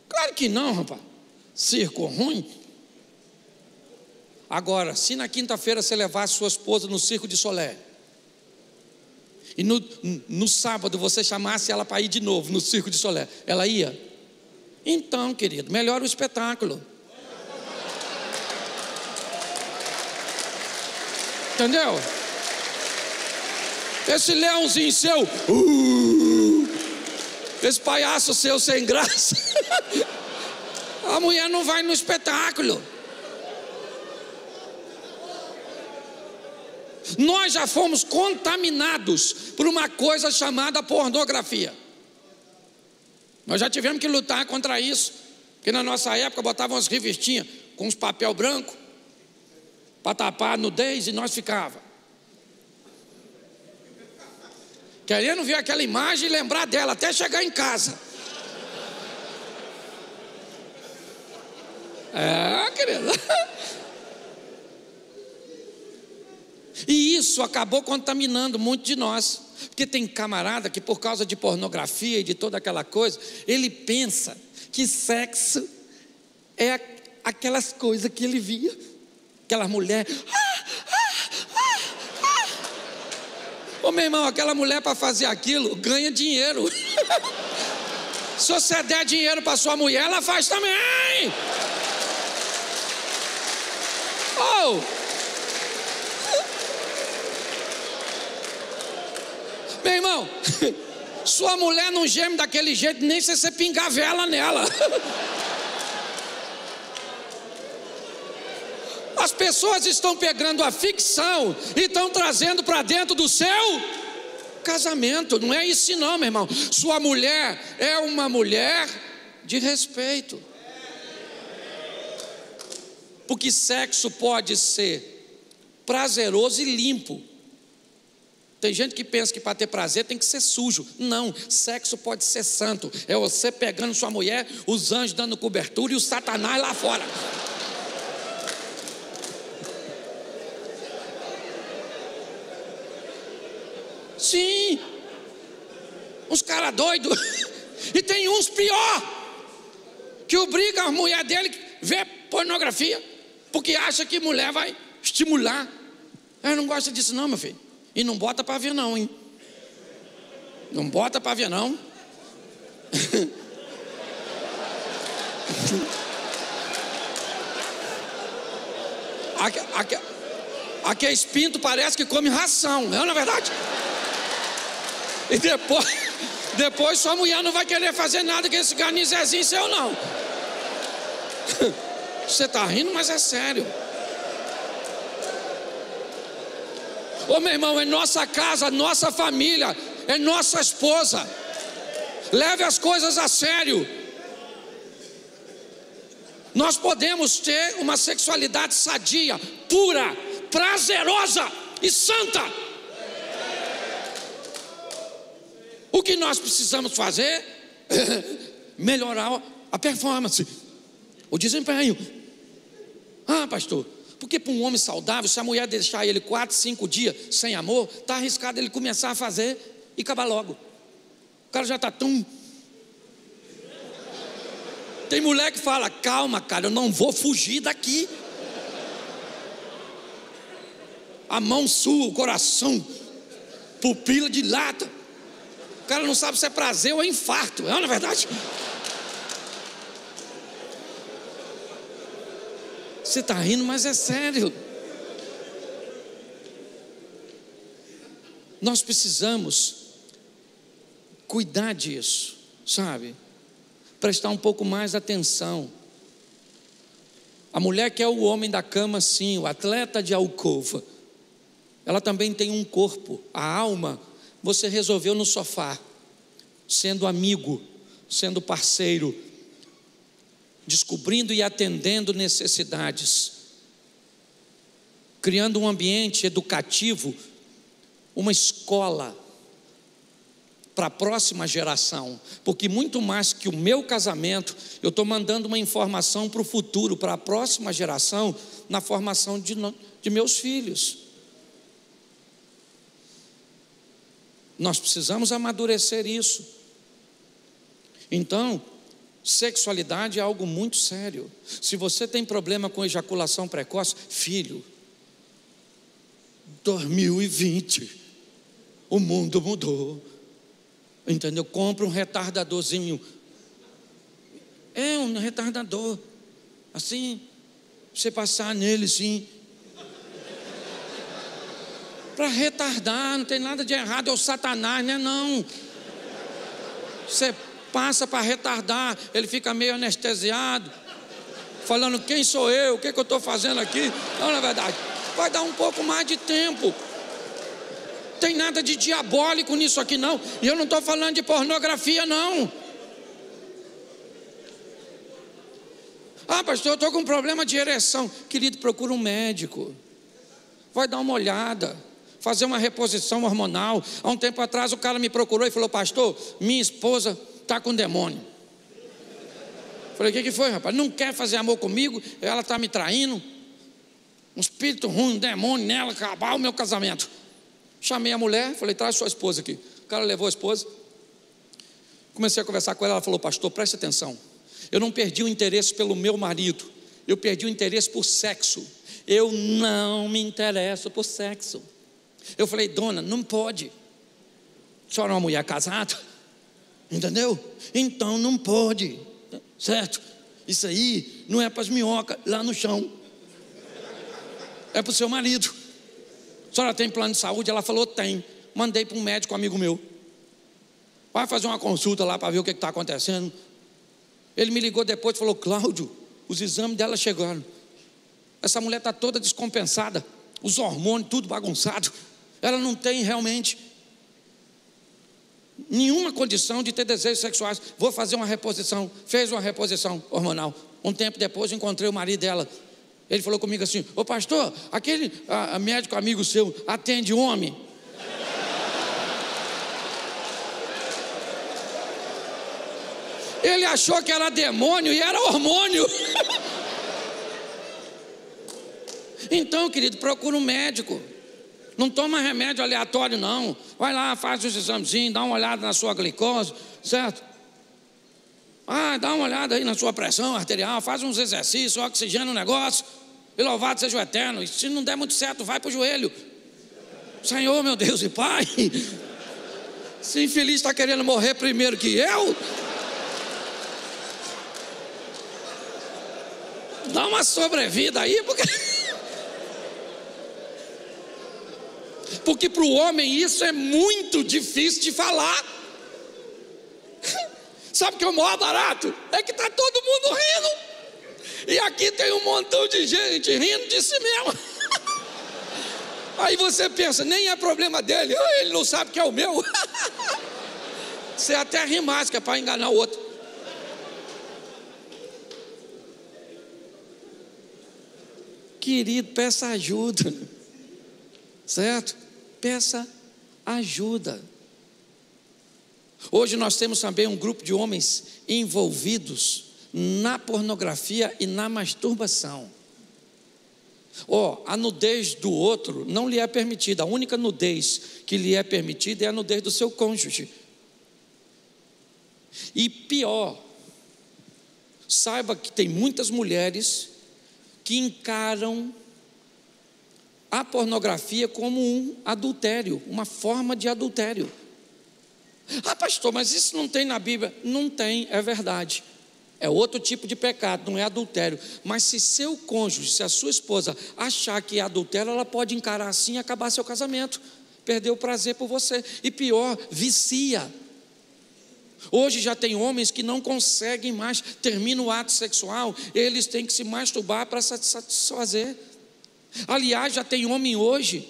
Claro que não, rapaz. Circo ruim. Agora, se na quinta-feira você levasse sua esposa no circo de Solé, e no, no sábado você chamasse ela para ir de novo no Circo de Solé, ela ia? Então, querido, melhora o espetáculo. Entendeu? Esse leãozinho seu, uh, esse palhaço seu sem graça, *laughs* a mulher não vai no espetáculo. Nós já fomos contaminados por uma coisa chamada pornografia. Nós já tivemos que lutar contra isso, porque na nossa época botavam as revistinhas com uns papel branco para tapar a nudez e nós ficava. Querendo ver aquela imagem e lembrar dela até chegar em casa. É, querida. E isso acabou contaminando muito de nós. Porque tem camarada que, por causa de pornografia e de toda aquela coisa, ele pensa que sexo é aquelas coisas que ele via, aquela mulher. Ah, ah, ah, Ô meu irmão, aquela mulher para fazer aquilo ganha dinheiro. *laughs* Se você der dinheiro para sua mulher, ela faz também. Oh! *laughs* Meu irmão, *laughs* sua mulher não geme daquele jeito, nem se você pingar vela nela. As pessoas estão pegando a ficção e estão trazendo para dentro do seu casamento. Não é isso, não, meu irmão. Sua mulher é uma mulher de respeito. Porque sexo pode ser prazeroso e limpo. Tem gente que pensa que para ter prazer tem que ser sujo. Não, sexo pode ser santo. É você pegando sua mulher, os anjos dando cobertura e o satanás lá fora. Sim. Uns caras doidos. E tem uns pior. Que obriga a mulher dele a ver pornografia. Porque acha que mulher vai estimular. Eu não gosto disso não, meu filho. E não bota para ver não, hein? Não bota para ver não. *laughs* aqui, aqui, aqui é espinto parece que come ração, não é na verdade? E depois, *laughs* depois sua mulher não vai querer fazer nada com esse garnizezinho seu, não. *laughs* Você está rindo, mas é sério. Ô meu irmão, é nossa casa, nossa família, é nossa esposa. Leve as coisas a sério. Nós podemos ter uma sexualidade sadia, pura, prazerosa e santa. O que nós precisamos fazer *laughs* melhorar a performance, o desempenho. Ah, pastor, porque para um homem saudável, se a mulher deixar ele quatro, cinco dias sem amor, está arriscado ele começar a fazer e acabar logo. O cara já está tão. Tem mulher que fala: calma, cara, eu não vou fugir daqui. A mão sua, o coração, pupila de lata. Cara não sabe se é prazer ou é infarto, não é verdade? Você está rindo, mas é sério. Nós precisamos cuidar disso, sabe? Prestar um pouco mais atenção. A mulher que é o homem da cama, sim, o atleta de alcova, ela também tem um corpo, a alma, você resolveu no sofá, sendo amigo, sendo parceiro, descobrindo e atendendo necessidades, criando um ambiente educativo, uma escola para a próxima geração, porque muito mais que o meu casamento, eu estou mandando uma informação para o futuro, para a próxima geração, na formação de, de meus filhos. Nós precisamos amadurecer isso. Então, Sexualidade é algo muito sério. Se você tem problema com ejaculação precoce, filho, 2020, o mundo mudou. Entendeu? Compra um retardadorzinho. É um retardador. Assim, você passar nele, sim. Para retardar, não tem nada de errado, é o Satanás, né? Não. Você passa para retardar, ele fica meio anestesiado, falando: quem sou eu, o que, que eu estou fazendo aqui? Não, na verdade, vai dar um pouco mais de tempo. Tem nada de diabólico nisso aqui, não. E eu não estou falando de pornografia, não. Ah, pastor, eu estou com um problema de ereção. Querido, procura um médico. Vai dar uma olhada. Fazer uma reposição hormonal. Há um tempo atrás o cara me procurou e falou: Pastor, minha esposa está com demônio. Falei, o que, que foi, rapaz? Não quer fazer amor comigo, ela está me traindo. Um espírito ruim, um demônio nela, acabar o meu casamento. Chamei a mulher, falei, traz sua esposa aqui. O cara levou a esposa. Comecei a conversar com ela, ela falou, pastor, preste atenção. Eu não perdi o interesse pelo meu marido, eu perdi o interesse por sexo. Eu não me interesso por sexo. Eu falei, dona, não pode. A senhora é uma mulher casada, entendeu? Então não pode, certo? Isso aí não é para as minhocas lá no chão, é para o seu marido. A senhora tem plano de saúde? Ela falou: tem. Mandei para um médico amigo meu. Vai fazer uma consulta lá para ver o que está acontecendo. Ele me ligou depois e falou: Cláudio, os exames dela chegaram. Essa mulher está toda descompensada, os hormônios tudo bagunçado. Ela não tem realmente nenhuma condição de ter desejos sexuais. Vou fazer uma reposição. Fez uma reposição hormonal. Um tempo depois encontrei o marido dela. Ele falou comigo assim: Ô pastor, aquele a, a médico amigo seu atende homem? Ele achou que era demônio e era hormônio. *laughs* então, querido, procura um médico. Não toma remédio aleatório, não. Vai lá, faz os examezinhos, dá uma olhada na sua glicose, certo? Ah, dá uma olhada aí na sua pressão arterial, faz uns exercícios, oxigena o negócio. E louvado seja o eterno. E se não der muito certo, vai para o joelho. Senhor, meu Deus e Pai. Se infeliz está querendo morrer primeiro que eu. Dá uma sobrevida aí, porque. Porque para o homem isso é muito difícil de falar. *laughs* Sabe que é o maior barato? É que está todo mundo rindo. E aqui tem um montão de gente rindo de si mesmo. *laughs* Aí você pensa, nem é problema dele, ah, ele não sabe que é o meu. *laughs* Você até rimasca é para enganar o outro. Querido, peça ajuda. Certo? Peça ajuda. Hoje nós temos também um grupo de homens envolvidos na pornografia e na masturbação. Ó, oh, a nudez do outro não lhe é permitida, a única nudez que lhe é permitida é a nudez do seu cônjuge. E pior, saiba que tem muitas mulheres que encaram a pornografia como um adultério, uma forma de adultério. Ah, pastor, mas isso não tem na Bíblia? Não tem, é verdade. É outro tipo de pecado, não é adultério. Mas se seu cônjuge, se a sua esposa achar que é adultério, ela pode encarar assim e acabar seu casamento. Perder o prazer por você. E pior, vicia. Hoje já tem homens que não conseguem mais, termina o ato sexual, eles têm que se masturbar para satisfazer. Aliás, já tem homem hoje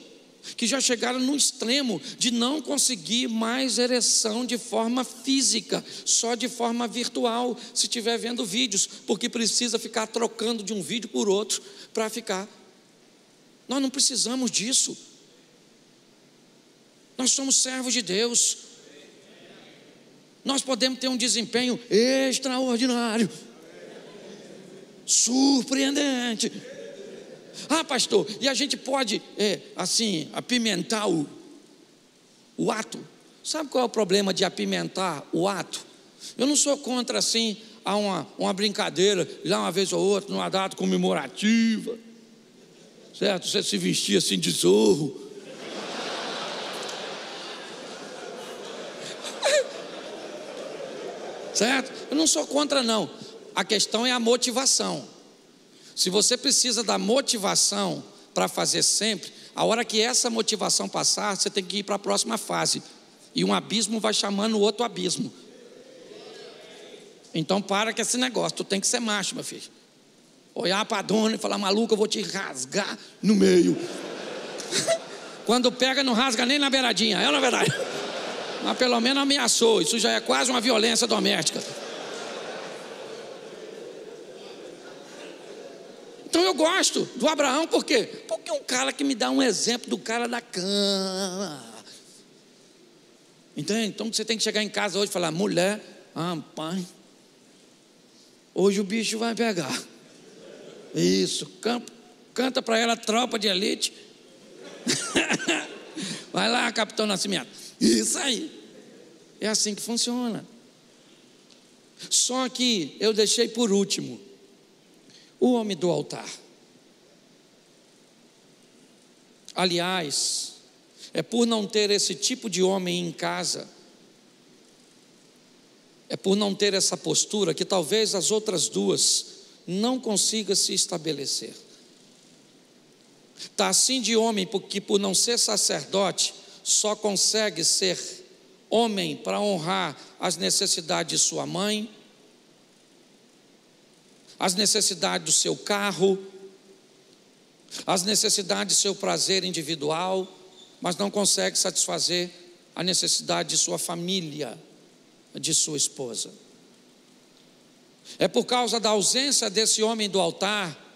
que já chegaram no extremo de não conseguir mais ereção de forma física, só de forma virtual, se estiver vendo vídeos, porque precisa ficar trocando de um vídeo por outro para ficar. Nós não precisamos disso. Nós somos servos de Deus. Nós podemos ter um desempenho extraordinário, surpreendente ah, pastor, e a gente pode, é, assim, apimentar o, o ato. Sabe qual é o problema de apimentar o ato? Eu não sou contra, assim, a uma, uma brincadeira, lá uma vez ou outra, numa data comemorativa, certo? Você se vestir assim de zorro. *laughs* certo? Eu não sou contra, não. A questão é a motivação. Se você precisa da motivação para fazer sempre, a hora que essa motivação passar, você tem que ir para a próxima fase. E um abismo vai chamando o outro abismo. Então para com esse negócio, tu tem que ser macho, meu filho. Olhar para a dona e falar, maluco, eu vou te rasgar no meio. *laughs* Quando pega, não rasga nem na beiradinha, é na é verdade. *laughs* Mas pelo menos ameaçou, isso já é quase uma violência doméstica. Então eu gosto do Abraão, por quê? Porque é um cara que me dá um exemplo do cara da cama. Entende? Então você tem que chegar em casa hoje e falar: mulher, ah, pai, hoje o bicho vai pegar. Isso, campo, canta para ela, tropa de elite. *laughs* vai lá, capitão Nascimento. Isso aí. É assim que funciona. Só que eu deixei por último o homem do altar. Aliás, é por não ter esse tipo de homem em casa, é por não ter essa postura que talvez as outras duas não consigam se estabelecer. Está assim de homem, porque por não ser sacerdote, só consegue ser homem para honrar as necessidades de sua mãe, as necessidades do seu carro, as necessidades do seu prazer individual, mas não consegue satisfazer a necessidade de sua família, de sua esposa. É por causa da ausência desse homem do altar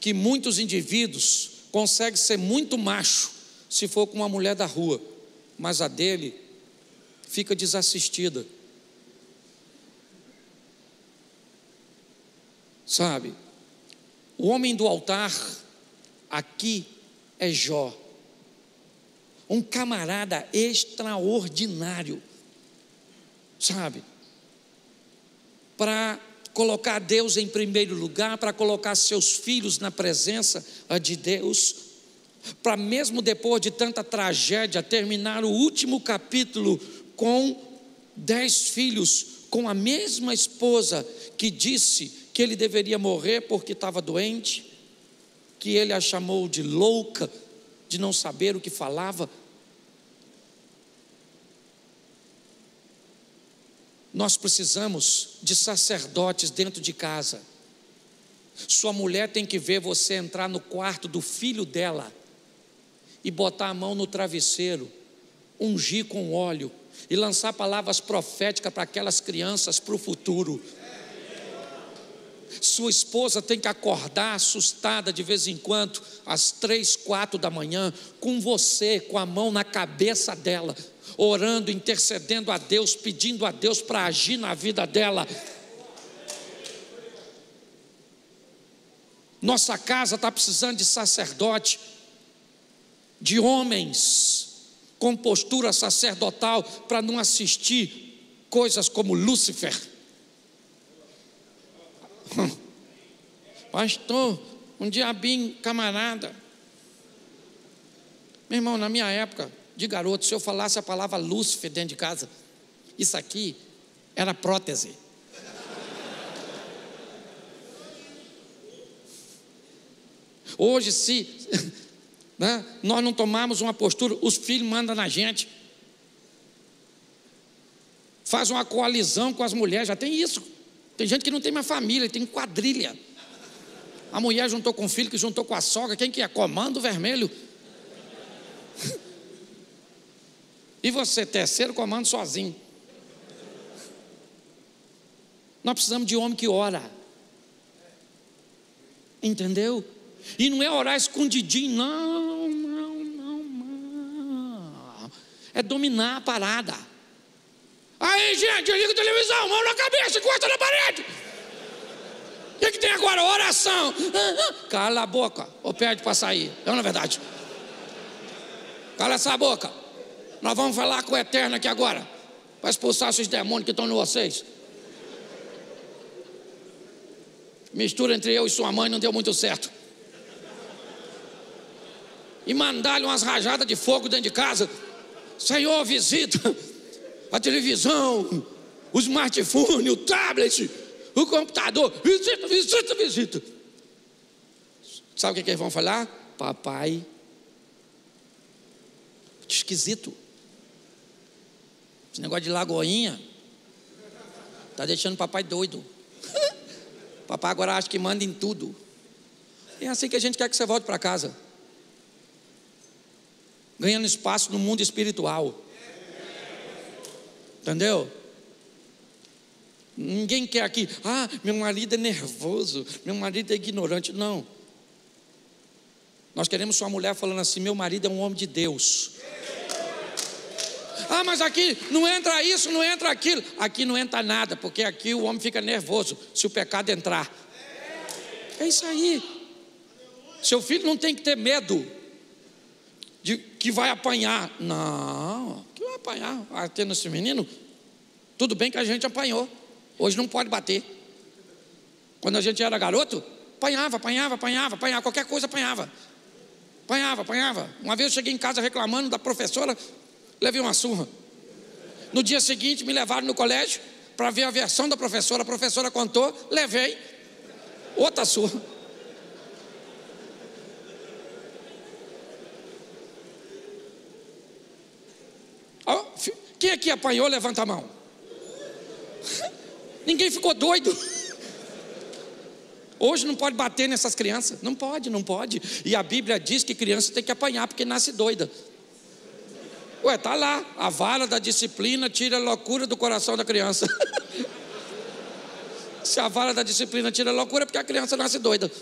que muitos indivíduos conseguem ser muito macho se for com uma mulher da rua, mas a dele fica desassistida. Sabe? O homem do altar aqui é Jó. Um camarada extraordinário. Sabe? Para colocar Deus em primeiro lugar, para colocar seus filhos na presença de Deus, para mesmo depois de tanta tragédia, terminar o último capítulo com dez filhos, com a mesma esposa que disse que ele deveria morrer porque estava doente, que ele a chamou de louca, de não saber o que falava. Nós precisamos de sacerdotes dentro de casa. Sua mulher tem que ver você entrar no quarto do filho dela e botar a mão no travesseiro, ungir com óleo e lançar palavras proféticas para aquelas crianças para o futuro. Sua esposa tem que acordar assustada de vez em quando, às três, quatro da manhã, com você, com a mão na cabeça dela, orando, intercedendo a Deus, pedindo a Deus para agir na vida dela. Nossa casa está precisando de sacerdote, de homens com postura sacerdotal para não assistir coisas como Lúcifer Pastor, um diabinho camarada. Meu irmão, na minha época de garoto, se eu falasse a palavra Lúcifer dentro de casa, isso aqui era prótese. Hoje, se *laughs* né, nós não tomarmos uma postura, os filhos mandam na gente. Faz uma coalizão com as mulheres, já tem isso. Tem gente que não tem mais família, tem quadrilha. A mulher juntou com o filho, que juntou com a sogra, quem que é? Comando vermelho. E você, terceiro comando sozinho. Nós precisamos de homem que ora. Entendeu? E não é orar escondidinho, não, não, não, não. É dominar a parada. Aí, gente, liga a televisão, mão na cabeça, encosta na parede. O que, que tem agora? Oração. Cala a boca, ou pede para sair. É na verdade. Cala essa boca. Nós vamos falar com o Eterno aqui agora. Para expulsar esses demônios que estão em vocês. Mistura entre eu e sua mãe não deu muito certo. E mandar-lhe umas rajadas de fogo dentro de casa. Senhor, visita a televisão, o smartphone, o tablet, o computador. Visita, visita, visita. Sabe o que, eles vão falar? Papai. Esquisito. Esse negócio de lagoinha está deixando o papai doido. *laughs* papai agora acha que manda em tudo. É assim que a gente quer que você volte para casa. Ganhando espaço no mundo espiritual. Entendeu? Ninguém quer aqui, ah, meu marido é nervoso, meu marido é ignorante. Não. Nós queremos sua mulher falando assim: meu marido é um homem de Deus. Ah, mas aqui não entra isso, não entra aquilo. Aqui não entra nada, porque aqui o homem fica nervoso se o pecado entrar. É isso aí. Seu filho não tem que ter medo de que vai apanhar. Não, vai apanhar? Atendo esse menino? Tudo bem que a gente apanhou. Hoje não pode bater. Quando a gente era garoto, apanhava, apanhava, apanhava, apanhava, qualquer coisa apanhava. Apanhava, apanhava. Uma vez eu cheguei em casa reclamando da professora, levei uma surra. No dia seguinte, me levaram no colégio para ver a versão da professora. A professora contou, levei outra surra. Quem aqui apanhou, levanta a mão. Ninguém ficou doido. Hoje não pode bater nessas crianças. Não pode, não pode. E a Bíblia diz que criança tem que apanhar porque nasce doida. Ué, tá lá. A vara da disciplina tira a loucura do coração da criança. *laughs* Se a vara da disciplina tira a loucura, é porque a criança nasce doida.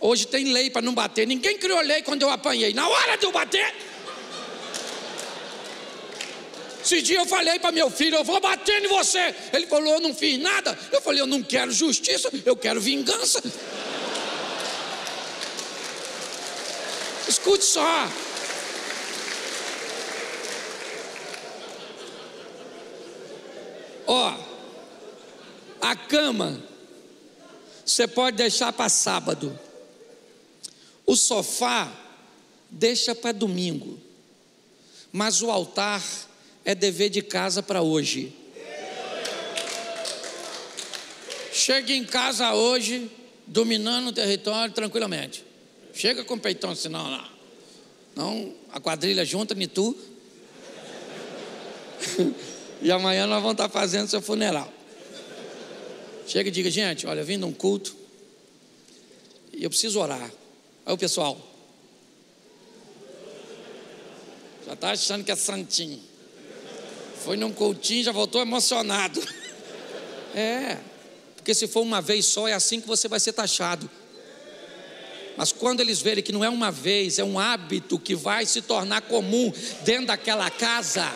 Hoje tem lei para não bater. Ninguém criou lei quando eu apanhei. Na hora de eu bater. Esse dia eu falei para meu filho: Eu vou bater em você. Ele falou: Eu não fiz nada. Eu falei: Eu não quero justiça, eu quero vingança. Escute só. Ó, a cama você pode deixar para sábado. O sofá deixa para domingo. Mas o altar é dever de casa para hoje. Chega em casa hoje, dominando o território tranquilamente. Chega com o peitão, senão não. Não, a quadrilha junta, nem tu. *laughs* e amanhã nós vamos estar fazendo seu funeral. Chega e diga, gente, olha, vindo um culto, e eu preciso orar. Aí o pessoal. Já está achando que é santinho. Foi num cultinho, já voltou emocionado. *laughs* É, porque se for uma vez só, é assim que você vai ser taxado. Mas quando eles verem que não é uma vez, é um hábito que vai se tornar comum dentro daquela casa.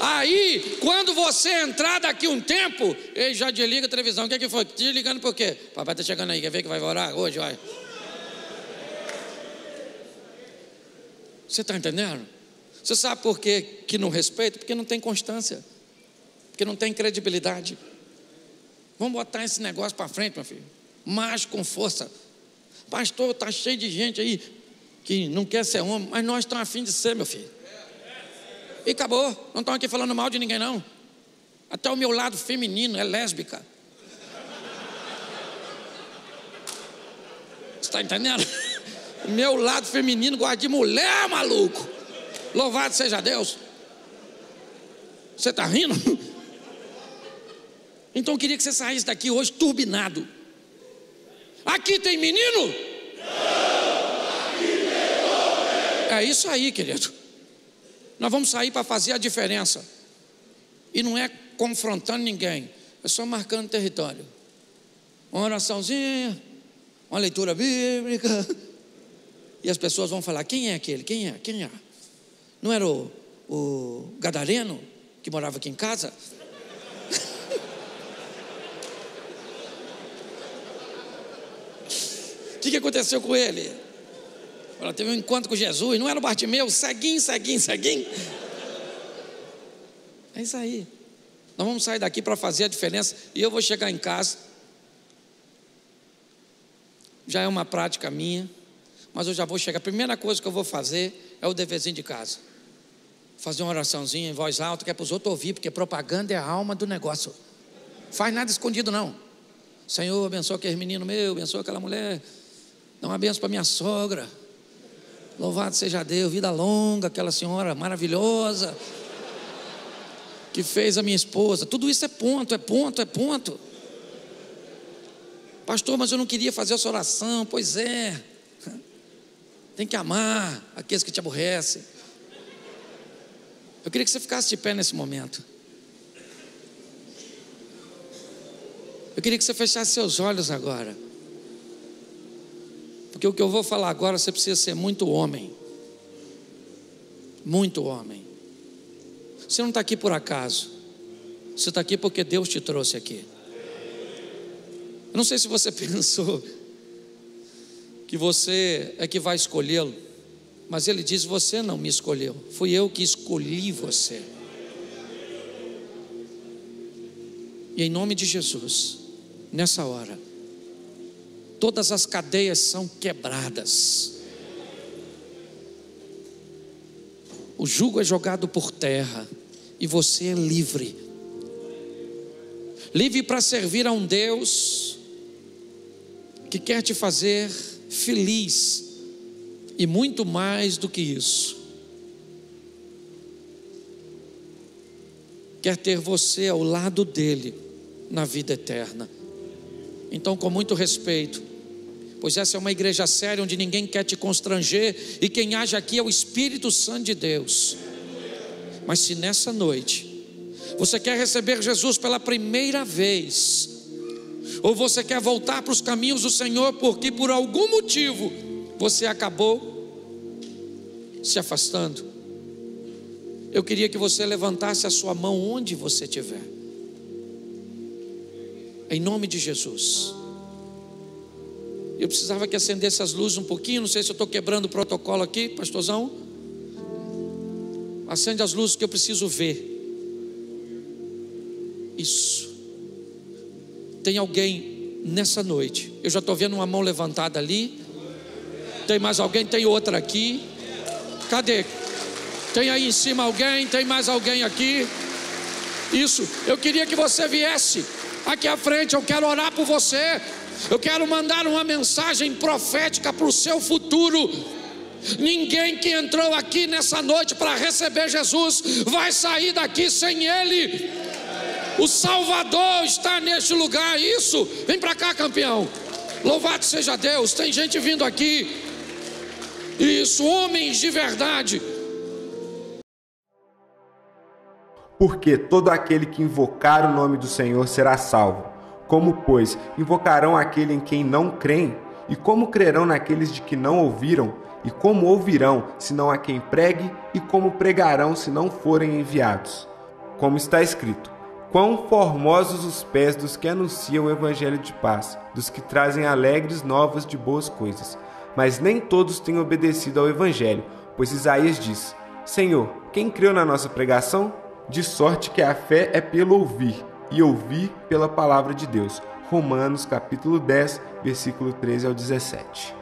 Aí, quando você entrar daqui um tempo, ele já desliga a televisão. O que, é que foi? Desligando por quê? Papai está chegando aí, quer ver que vai orar hoje? Olha. Você está entendendo? Você sabe por que, que não respeita? Porque não tem constância, porque não tem credibilidade. Vamos botar esse negócio para frente, meu filho. Mais com força. Pastor, está cheio de gente aí que não quer ser homem, mas nós estamos afim de ser, meu filho. E acabou. Não estamos aqui falando mal de ninguém, não. Até o meu lado feminino é lésbica. Está entendendo? *laughs* Meu lado feminino gosta de mulher, maluco. Louvado seja Deus. Você está rindo? *laughs* Então eu queria que você saísse daqui hoje turbinado. Aqui tem menino? Não, aqui tem É isso aí, querido. Nós vamos sair para fazer a diferença. E não é confrontando ninguém, é só marcando território. Uma oraçãozinha, uma leitura bíblica. *laughs* E as pessoas vão falar: quem é aquele? Quem é? Quem é? Não era o, o Gadareno que morava aqui em casa? O *laughs* que, que aconteceu com ele? Ela teve um encontro com Jesus, não era o Bartimeu, ceguinho, ceguinho, ceguinho. É isso aí. Nós vamos sair daqui para fazer a diferença. E eu vou chegar em casa. Já é uma prática minha mas eu já vou chegar. A primeira coisa que eu vou fazer é o deverzinho de casa. Fazer uma oraçãozinha em voz alta, que é para os outros ouvir, porque propaganda é a alma do negócio. Faz nada escondido, não. Senhor, abençoa aquele menino meu, abençoa aquela mulher. Dá uma benção para minha sogra. Louvado seja Deus, vida longa, aquela senhora maravilhosa que fez a minha esposa. Tudo isso é ponto, é ponto, é ponto. Pastor, mas eu não queria fazer essa oração. Pois é. Tem que amar aqueles que te aborrecem. Eu queria que você ficasse de pé nesse momento. Eu queria que você fechasse seus olhos agora. Porque o que eu vou falar agora você precisa ser muito homem. Muito homem. Você não está aqui por acaso. Você está aqui porque Deus te trouxe aqui. Eu não sei se você *laughs* pensou que você é que vai escolhê-lo. Mas ele diz: Você não me escolheu, fui eu que escolhi você. E em nome de Jesus, nessa hora, todas as cadeias são quebradas, o jugo é jogado por terra e você é livre livre para servir a um Deus que quer te fazer feliz e muito mais do que isso. Quer ter você ao lado dele na vida eterna. Então, com muito respeito, pois essa é uma igreja séria onde ninguém quer te constranger e quem age aqui é o Espírito Santo de Deus. Mas se nessa noite você quer receber Jesus pela primeira vez, ou você quer voltar para os caminhos do Senhor porque por algum motivo você acabou se afastando. Eu queria que você levantasse a sua mão onde você estiver. Em nome de Jesus. Eu precisava que acendesse as luzes um pouquinho. Não sei se eu estou quebrando o protocolo aqui, pastorzão. Acende as luzes que eu preciso ver. Isso. Tem alguém nessa noite. Eu já estou vendo uma mão levantada ali. Tem mais alguém? Tem outra aqui. Cadê? Tem aí em cima alguém? Tem mais alguém aqui? Isso. Eu queria que você viesse aqui à frente. Eu quero orar por você. Eu quero mandar uma mensagem profética para o seu futuro. Ninguém que entrou aqui nessa noite para receber Jesus vai sair daqui sem Ele. O Salvador está neste lugar. Isso. Vem para cá, campeão. Louvado seja Deus. Tem gente vindo aqui. Isso, homens de verdade. Porque todo aquele que invocar o nome do Senhor será salvo. Como, pois, invocarão aquele em quem não creem? E como crerão naqueles de que não ouviram? E como ouvirão, se não há quem pregue? E como pregarão, se não forem enviados? Como está escrito: Quão formosos os pés dos que anunciam o evangelho de paz, dos que trazem alegres novas de boas coisas. Mas nem todos têm obedecido ao evangelho, pois Isaías diz: Senhor, quem creu na nossa pregação? De sorte que a fé é pelo ouvir, e ouvir pela palavra de Deus. Romanos capítulo 10, versículo 13 ao 17.